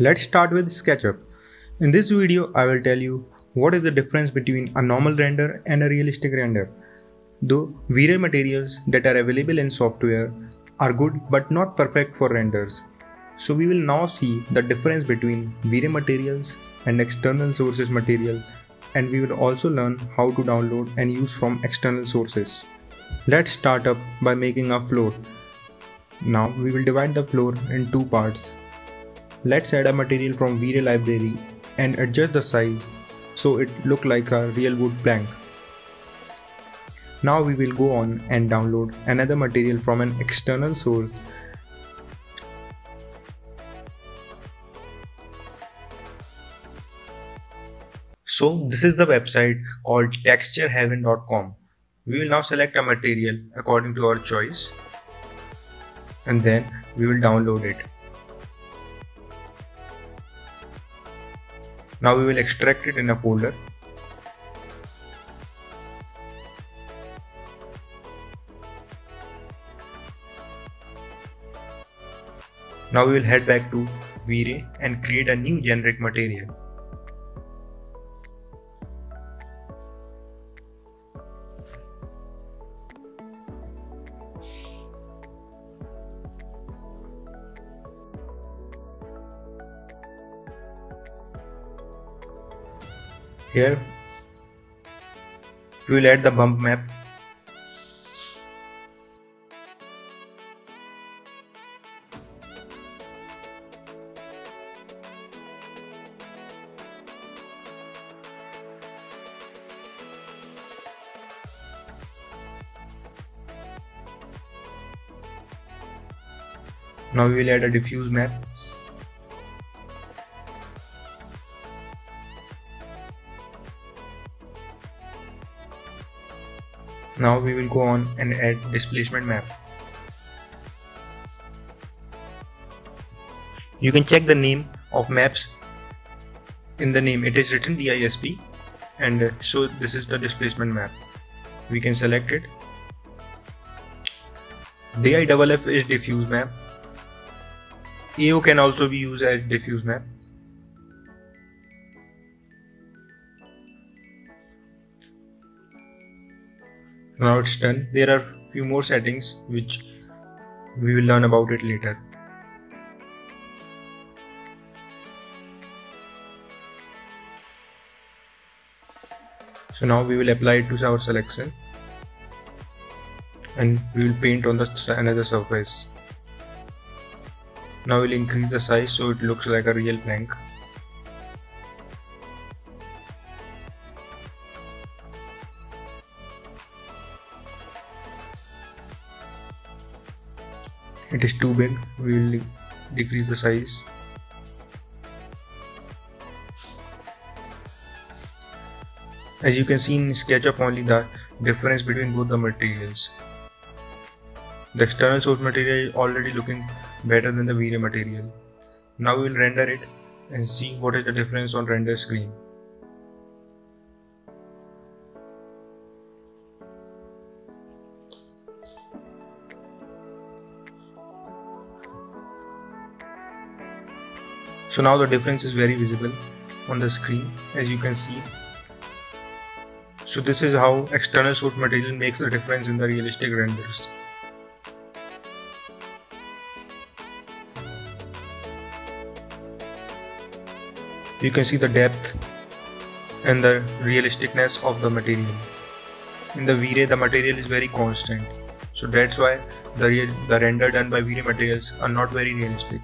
Let's start with SketchUp. In this video, I will tell you what is the difference between a normal render and a realistic render. Though V-Ray materials that are available in software are good but not perfect for renders. So we will now see the difference between V-Ray materials and external sources material and we will also learn how to download and use from external sources. Let's start up by making a floor. Now we will divide the floor in two parts. Let's add a material from V-Ray library and adjust the size so it look like a real wood plank. Now we will go on and download another material from an external source So this is the website called textureheaven.com. We will now select a material according to our choice and then we will download it. Now we will extract it in a folder. Now we will head back to V-Ray and create a new generic material. Here we will add the bump map. Now we will add a diffuse map. Now we will go on and add displacement map. You can check the name of maps in the name. It is written DISP and uh, so this is the displacement map. We can select it. DIFF is diffuse map. AO can also be used as diffuse map. Now it's done. There are few more settings which we will learn about it later. So now we will apply it to our selection. And we will paint on the another surface. Now we'll increase the size so it looks like a real plank it is too big. We will decrease the size. As you can see in SketchUp only the difference between both the materials. The external source material is already looking better than the V-Ray material. Now we will render it and see what is the difference on render screen so now the difference is very visible on the screen as you can see. So this is how external source material makes the difference in the realistic renders. You can see the depth and the realisticness of the material. In the V-Ray the material is very constant. So that's why the, real, the render done by V-Ray materials are not very realistic